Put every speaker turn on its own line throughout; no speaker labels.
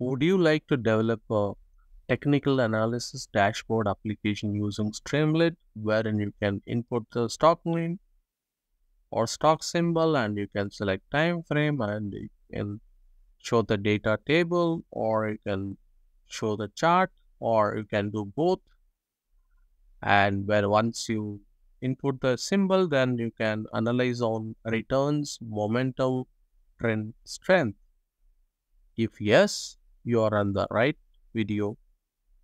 Would you like to develop a technical analysis dashboard application using Streamlit, wherein you can input the stock name or stock symbol and you can select time frame and you can show the data table or you can show the chart or you can do both? And where once you input the symbol then you can analyze on returns momentum trend strength. If yes you are on the right video.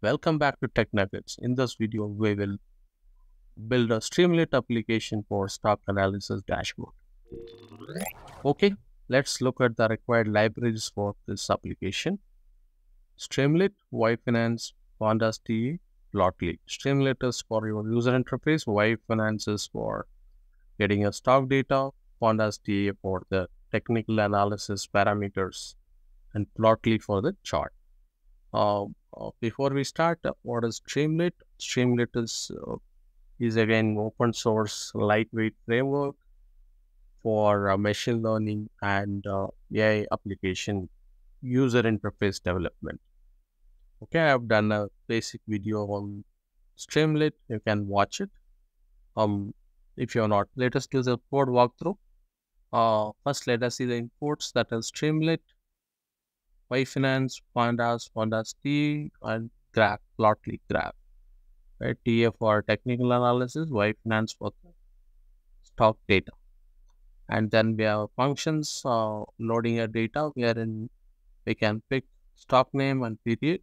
Welcome back to tech nuggets in this video we will build a streamlit application for stock analysis dashboard. Okay let's look at the required libraries for this application. Streamlit yfinance pandas ta Plotly. Streamlit is for your user interface, Y Finance is for getting your stock data, Pandas TA for the technical analysis parameters, and Plotly for the chart. Uh, uh, before we start, what is Streamlit? Streamlit is uh, is again open source lightweight framework for uh, machine learning and uh, AI application user interface development. Okay, I've done a basic video on Streamlit. You can watch it. Um, if you're not, let us do the code walkthrough. Uh, first, let us see the imports that is Streamlit, Yfinance, Pandas, Pandas T, and Graph, Plotly Graph. Right, TA for technical analysis, Yfinance for stock data. And then we have functions uh, loading a data wherein we can pick stock name and period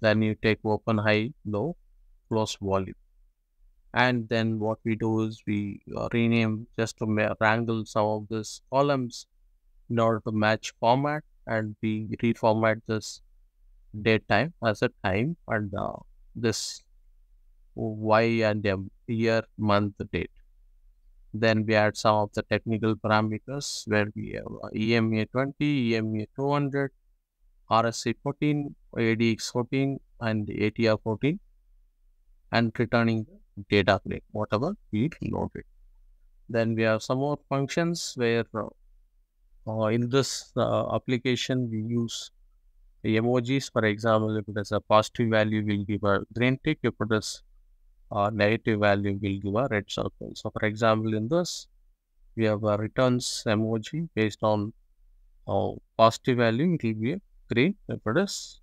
then you take open high low close volume and then what we do is we uh, rename just to wrangle some of these columns in order to match format and we reformat this date time as a time and uh, this y and m year month date then we add some of the technical parameters where we have uh, EMA 20, EMA 200, RSI 14, ADX 14, and ATR 14, and returning data frame, whatever we loaded. Then we have some more functions where uh, in this uh, application we use emojis. For example, if it is a positive value, we'll give a green tick. If it is a negative value, we'll give a red circle. So, for example, in this, we have a returns emoji based on uh, positive value, it will be a green if it is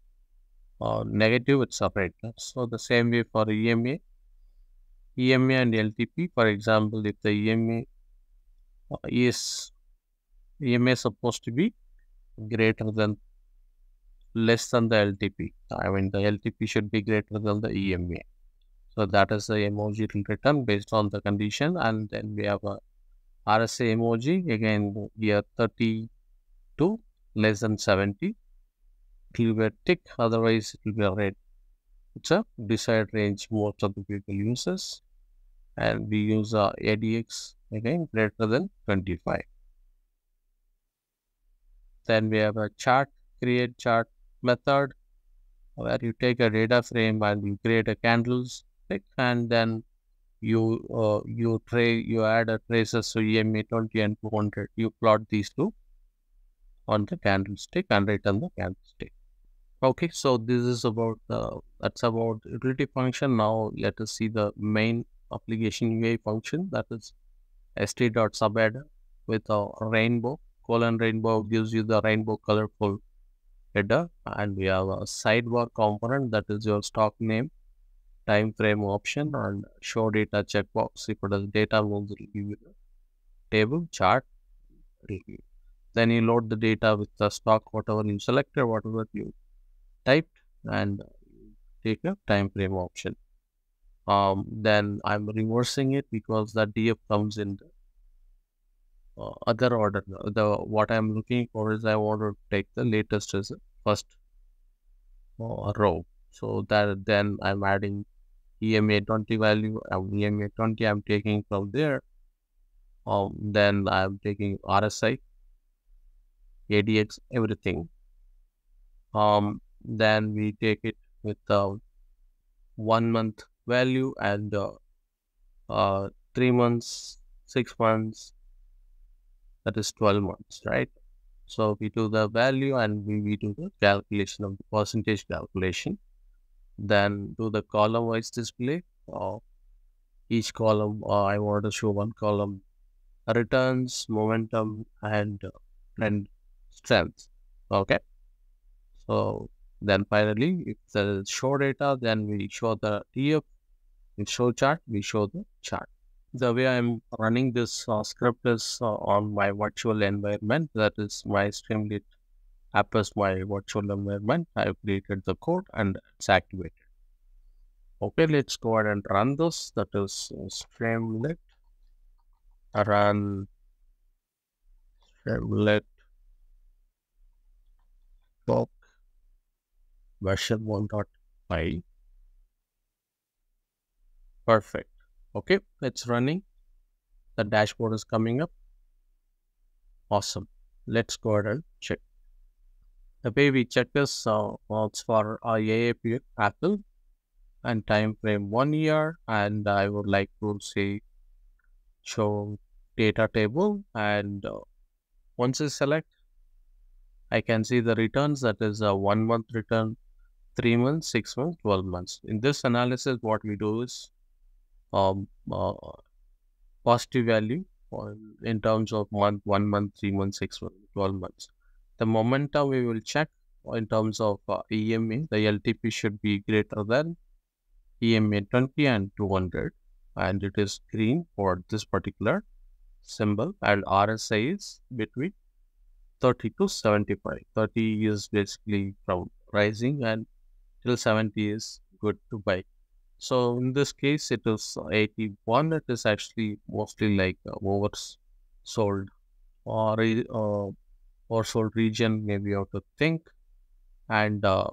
uh, negative it's a separate so the same way for EMA EMA and LTP for example if the EMA uh, is EMA is supposed to be greater than less than the LTP I mean the LTP should be greater than the EMA so that is the emoji return based on the condition and then we have a RSI emoji again here 32 less than 70 it will be a tick, otherwise it will be a red. It's a desired range most of the people uses. And we use a ADX again greater than 25. Then we have a chart, create chart method where you take a data frame and you create a candlestick and then you uh, you tray you add a traces so EMA 20 and 200 you plot these two on the candlestick and return the candlestick. Okay, so this is about the that's about utility function. Now let us see the main application UI function that is st.subheader with a rainbow colon rainbow gives you the rainbow colorful header. And we have a sidebar component that is your stock name time frame option and show data checkbox. If it is data will give you the table chart review. Then you load the data with the stock whatever you selected whatever you typed and take a time frame option. Um, then I'm reversing it because the DF comes in the uh, other order. The what I'm looking for is I want to take the latest as first uh, row. So that then I'm adding EMA 20 value and EMA 20 I'm taking from there. Um, then I'm taking RSI, ADX, everything. Um, then we take it with the one month value and uh, uh, three months, six months, that is 12 months, right? So we do the value and we, we do the calculation of the percentage calculation. Then do the column wise display. Uh, each column, uh, I want to show one column returns, momentum, and uh, and strength. Okay. So then finally, if the show data, then we show the DF. In show chart, we show the chart. The way I'm running this uh, script is uh, on my virtual environment. That is my Streamlit app is my virtual environment. I've created the code and it's activated. Okay, let's go ahead and run this. That is uh, Streamlit run Streamlit talk version 1.5 perfect okay it's running. The dashboard is coming up. Awesome. Let's go ahead and check. The way we check this uh, for our AAP Apple and time frame one year and I would like to say show data table and uh, once I select I can see the returns that is a one month return, three months, six months, 12 months. In this analysis, what we do is um, uh, positive value in terms of month, one month, three months, six months, 12 months. The momentum we will check in terms of uh, EMA, the LTP should be greater than EMA 20 and 200 and it is green for this particular symbol and RSI is between 30 to 75. 30 is basically from rising and till 70 is good to buy. So in this case, it is 81. It is actually mostly like uh, oversold or uh, oversold region. Maybe you have to think. And uh,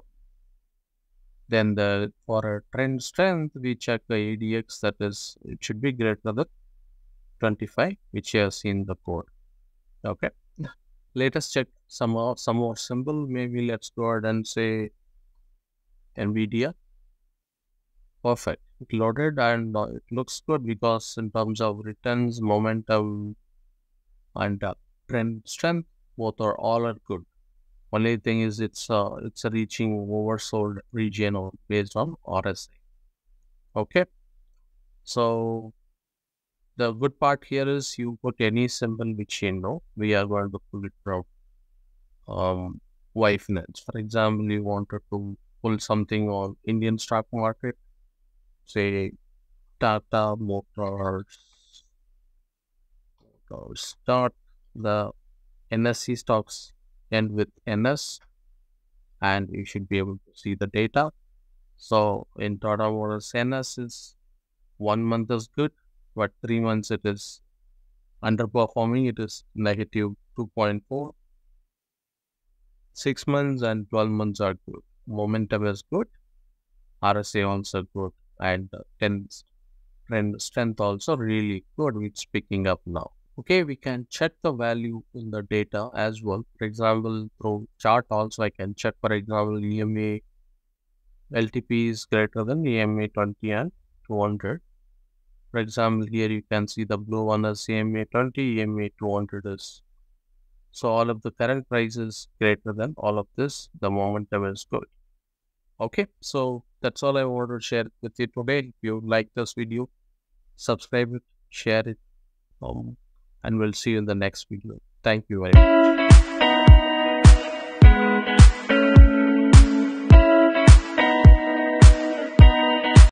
then the for a trend strength, we check the ADX that is it should be greater than 25, which you have seen the code. Okay let us check some some more symbol. Maybe let's go ahead and say NVIDIA. Perfect. It loaded and uh, it looks good because in terms of returns, momentum, and uh, trend strength, both are all are good. Only thing is it's uh, it's reaching oversold region or based on RSI. Okay. So the good part here is you put any symbol which you know we are going to pull it from um YFinance. For example, you wanted to pull something on Indian stock market, say Tata Motors, start the NSE stocks end with NS and you should be able to see the data. So in Tata Motors NS is one month is good, but three months it is underperforming, it is negative 2.4. Six months and 12 months are good. Momentum is good. RSI also good. And uh, 10 trend strength also really good. It's picking up now. Okay, we can check the value in the data as well. For example, through chart also I can check, for example, EMA LTP is greater than EMA 20 and 200 for example, here you can see the blue one is EMA 20, EMA 200 is. So all of the current price is greater than all of this. The momentum is good. Okay, so that's all I want to share with you today. If you like this video, subscribe it, share it, um, and we'll see you in the next video. Thank you very much.